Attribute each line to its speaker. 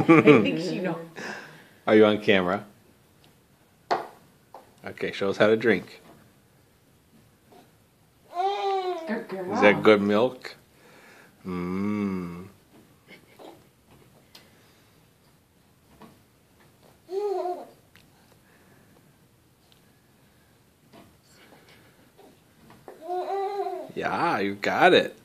Speaker 1: think she knows.
Speaker 2: Are you on camera? Okay, show us how to drink. Is that good milk? Mmm. Yeah, you got it.